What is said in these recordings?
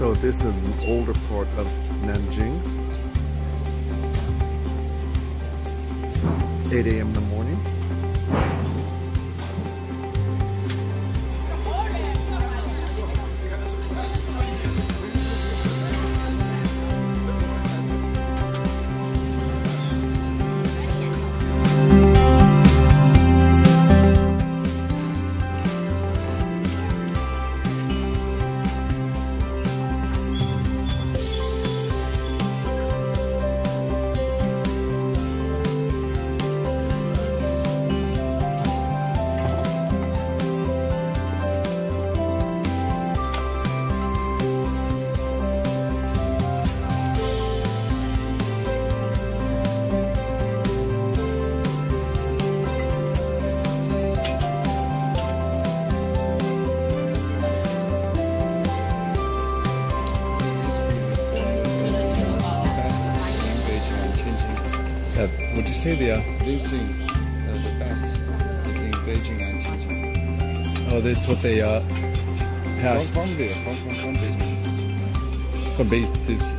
So this is an older part of Nanjing. 8 a.m. in the morning. Would you say? Uh, This thing, uh, the best in Beijing and Tianjin. oh, this is what they uh, From, passed from there, from, from, from Beijing. from Be- this.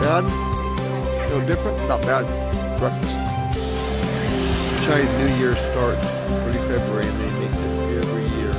Bad. No different. Not bad. Breakfast. Chinese New Year starts early February, and they make this every year.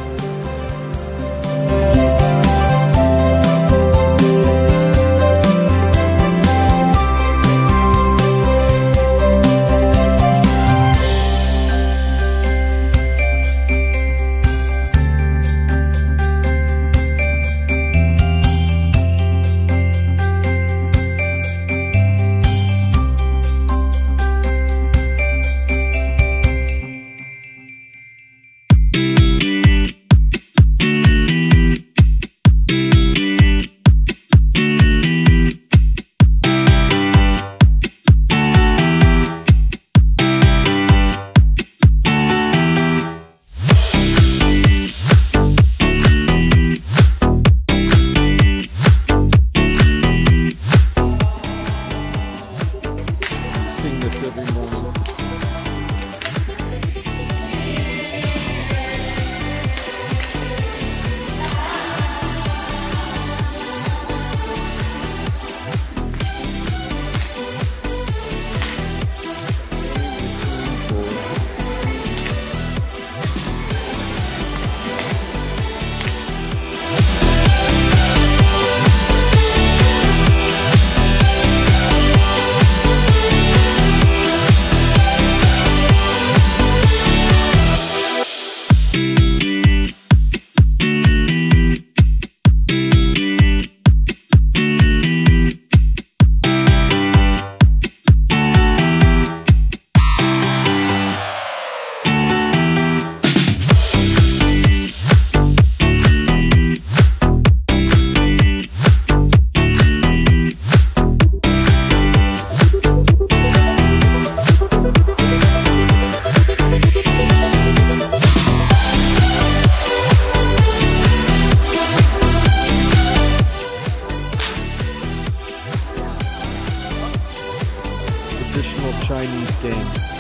90s game.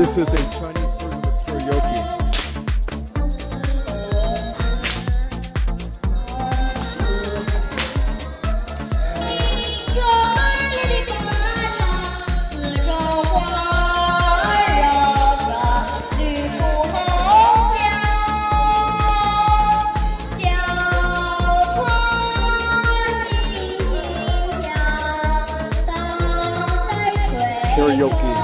This is a Chinese version of karaoke. Karaoke.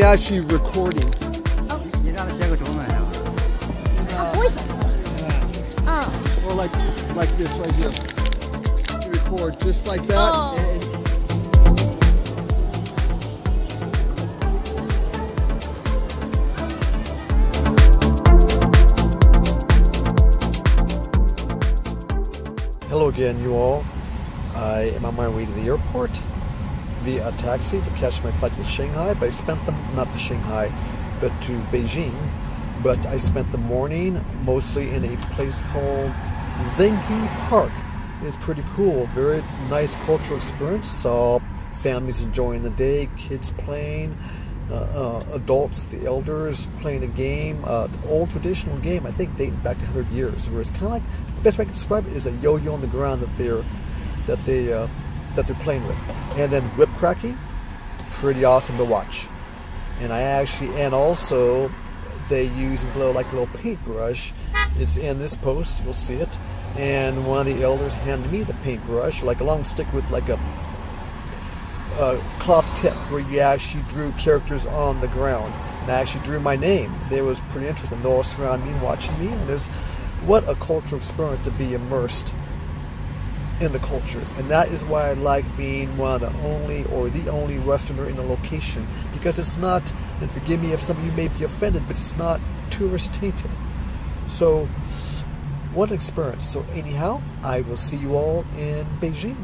We're actually recording. Oh. Or like, like this right here. You record just like that. Oh. And Hello again, you all. I am on my way to the airport via a taxi to catch my flight to Shanghai, but I spent them not to Shanghai, but to Beijing. But I spent the morning mostly in a place called Zenki Park. It's pretty cool, very nice cultural experience. Saw families enjoying the day, kids playing, uh, uh, adults, the elders playing a game, uh, old traditional game. I think dating back to 100 years. Where it's kind of like the best way I can describe it is a yo-yo on the ground that they're that they uh, that they're playing with, and then whip cracking, pretty awesome to watch. And I actually and also they use this little like a little paintbrush. It's in this post, you'll see it. And one of the elders handed me the paintbrush, like a long stick with like a uh, cloth tip where you actually drew characters on the ground. And I actually drew my name. It was pretty interesting. They're all surrounding me and watching me. And there's what a cultural experience to be immersed in the culture. And that is why I like being one of the only or the only Westerner in a location because it's not, and forgive me if some of you may be offended, but it's not tourist tainted. So, what an experience. So, anyhow, I will see you all in Beijing.